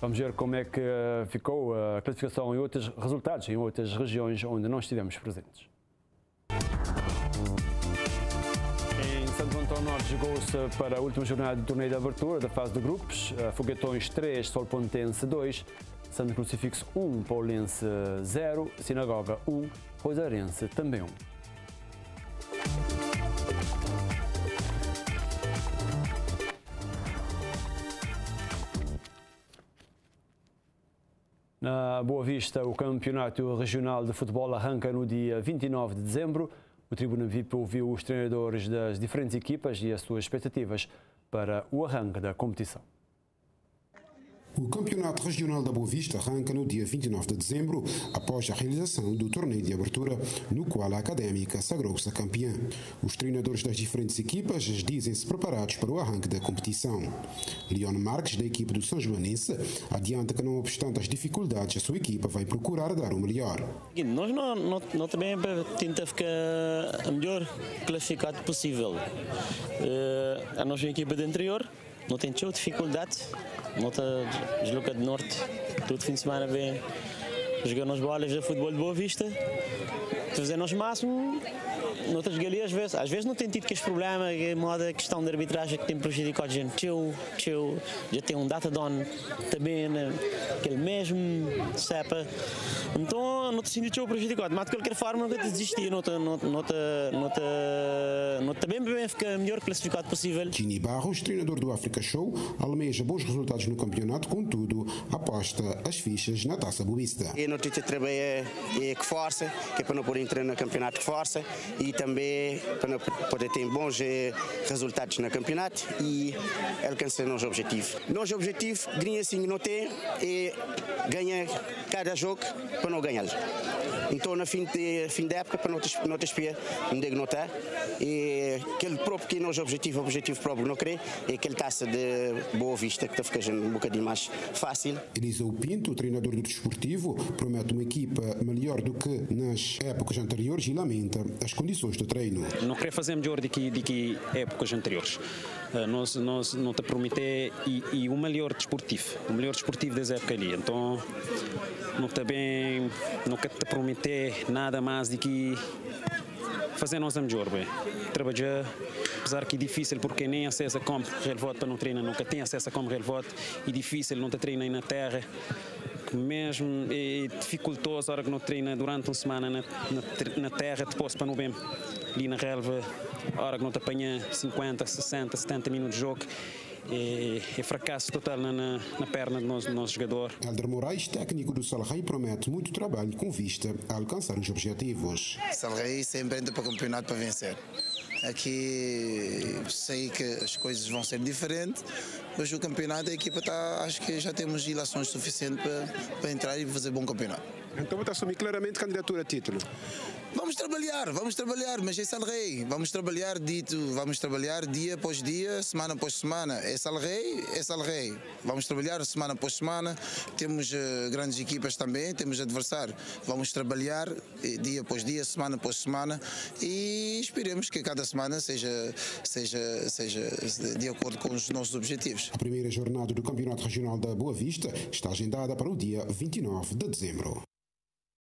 Vamos ver como é que eh, ficou a classificação em outros resultados, em outras regiões onde não estivemos presentes. Em Santo Antônio Norte jogou-se para a última jornada do torneio de abertura da fase de grupos. Foguetões 3, Solpontense 2, Santo Crucifixo 1, Paulense 0, Sinagoga 1, Rosarense também 1. Na Boa Vista, o Campeonato Regional de Futebol arranca no dia 29 de dezembro. O Tribuna VIP ouviu os treinadores das diferentes equipas e as suas expectativas para o arranque da competição. O Campeonato Regional da Boa Vista arranca no dia 29 de dezembro, após a realização do torneio de abertura, no qual a Académica sagrou-se campeã. Os treinadores das diferentes equipas dizem-se preparados para o arranque da competição. Leon Marques, da equipe do São Joanense, adianta que, não obstante as dificuldades, a sua equipa vai procurar dar o melhor. Nós não, não, não também tenta ficar a melhor classificado possível. Uh, a nossa equipa de anterior não tem dificuldade Nota desloca de norte, todo fim de semana vem jogar nas bolas de futebol de Boa Vista, fazendo os máximos noutras galias, às vezes, às vezes não tem tido que este problema, que moda questão de arbitragem que tem prejudicado a gente. Tchau, tchau, já tem um data don também, né? aquele mesmo sepa. Então, não te sinto tchau prejudicado, mas de qualquer forma, nunca te desistir, não te, não, não te, não te, não te bem, bem ficar melhor classificado possível. Gini Barros, treinador do Africa Show, almeja bons resultados no campeonato, contudo, aposta as fichas na taça bubista. E a notícia trabalha é que força, que é para não poder entrar no campeonato de força e também para poder ter bons eh, resultados no campeonato e alcançar nosso objetivo. Nosso objetivo, ganhar assim não tem, é ganhar cada jogo para não ganhar. Então, no fim de, fim de época, para não te, não te espiar, não digo não está, e aquele próprio que é nosso objetivo, objetivo próprio não querer, é aquele taça de boa vista que está ficando um bocadinho mais fácil. Eliseu Pinto, treinador do desportivo, promete uma equipa melhor do que nas épocas anteriores e lamenta as condições do treino. Não queria fazer melhor do que, do que épocas anteriores. Nós, nós não te prometer e, e o melhor desportivo, o melhor desportivo das épocas ali. Então, não também não te prometer nada mais do que fazer nossa melhor, bem. Trabalhar, apesar que é difícil porque nem acesso a como relvote para não treinar, nunca tem acesso a como relvote e difícil não te treinar na terra mesmo é dificultoso a hora que não treina durante uma semana na, na, na terra, depois para não bem ali na relva, a hora que não te apanha 50, 60, 70 minutos de jogo é, é fracasso total na, na, na, perna do nosso, do nosso jogador. Helder Moraes, técnico do Salrei, promete muito trabalho com vista a alcançar os objetivos. Salrei sempre entra para o campeonato para vencer. Aqui sei que as coisas vão ser diferentes, mas o campeonato, a equipa está, acho que já temos ilações suficientes para, para entrar e fazer bom campeonato. Então está assumir claramente candidatura a título? Vamos trabalhar, vamos trabalhar, mas é Salrei. Vamos trabalhar dito, vamos trabalhar dia após dia, semana após semana. É Salrei, é Salrei. Vamos trabalhar semana após semana. Temos uh, grandes equipas também, temos adversário. Vamos trabalhar eh, dia após dia, semana após semana e esperemos que cada semana seja, seja, seja de acordo com os nossos objetivos. A primeira jornada do Campeonato Regional da Boa Vista está agendada para o dia 29 de dezembro.